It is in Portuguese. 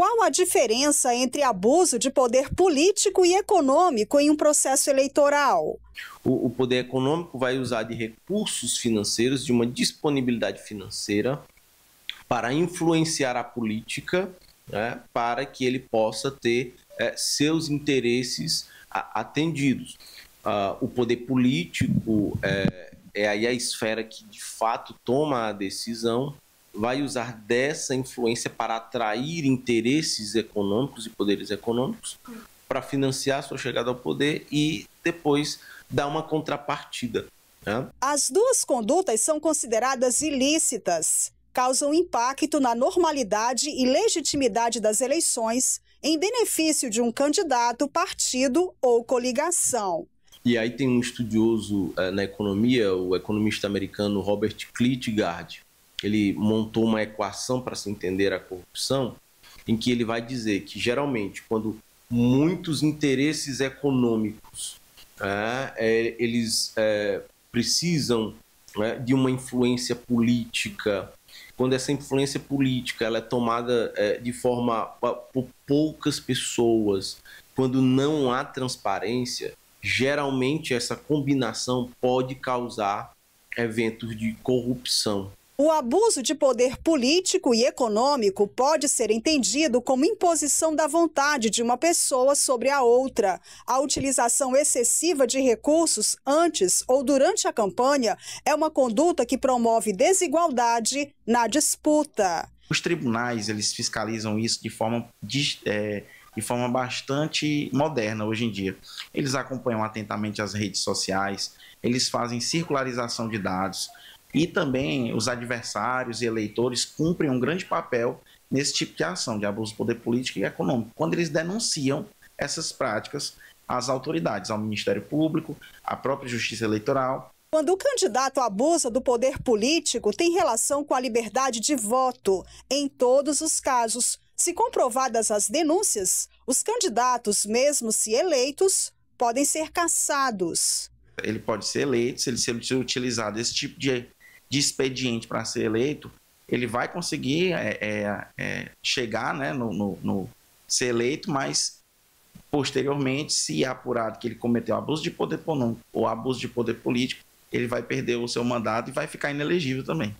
Qual a diferença entre abuso de poder político e econômico em um processo eleitoral? O, o poder econômico vai usar de recursos financeiros, de uma disponibilidade financeira, para influenciar a política, né, para que ele possa ter é, seus interesses atendidos. Uh, o poder político é, é aí a esfera que de fato toma a decisão vai usar dessa influência para atrair interesses econômicos e poderes econômicos para financiar sua chegada ao poder e depois dar uma contrapartida. Né? As duas condutas são consideradas ilícitas, causam impacto na normalidade e legitimidade das eleições em benefício de um candidato, partido ou coligação. E aí tem um estudioso uh, na economia, o economista americano Robert Klitgard, ele montou uma equação para se entender a corrupção, em que ele vai dizer que geralmente quando muitos interesses econômicos é, é, eles é, precisam né, de uma influência política, quando essa influência política ela é tomada é, de forma por poucas pessoas, quando não há transparência, geralmente essa combinação pode causar eventos de corrupção. O abuso de poder político e econômico pode ser entendido como imposição da vontade de uma pessoa sobre a outra. A utilização excessiva de recursos antes ou durante a campanha é uma conduta que promove desigualdade na disputa. Os tribunais eles fiscalizam isso de forma de, é, de forma bastante moderna hoje em dia. Eles acompanham atentamente as redes sociais, eles fazem circularização de dados e também os adversários e eleitores cumprem um grande papel nesse tipo de ação de abuso de poder político e econômico, quando eles denunciam essas práticas às autoridades, ao Ministério Público, à própria Justiça Eleitoral. Quando o candidato abusa do poder político, tem relação com a liberdade de voto. Em todos os casos, se comprovadas as denúncias, os candidatos, mesmo se eleitos, podem ser cassados. Ele pode ser eleito se ele ser utilizado esse tipo de de expediente para ser eleito, ele vai conseguir é, é, é, chegar né, no, no, no, ser eleito, mas posteriormente, se é apurado que ele cometeu abuso de poder econômico ou abuso de poder político, ele vai perder o seu mandato e vai ficar inelegível também.